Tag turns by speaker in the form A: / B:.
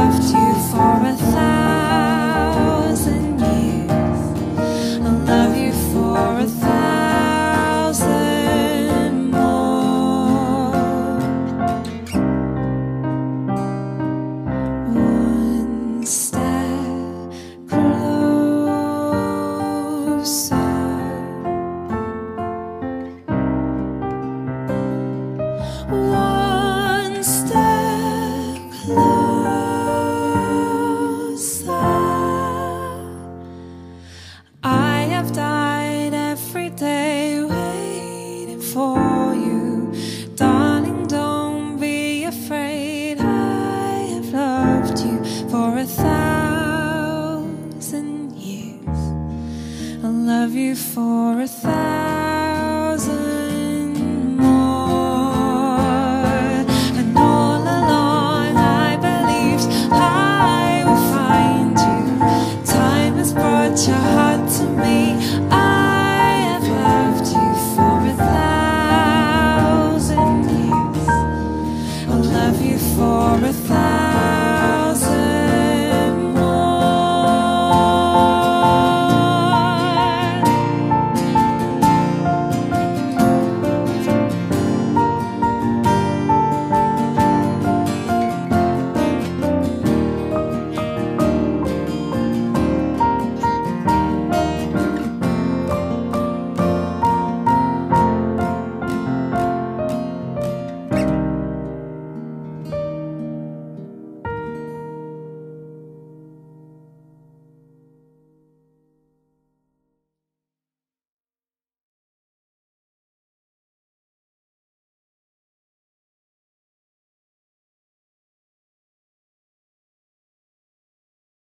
A: have to love you for a thousand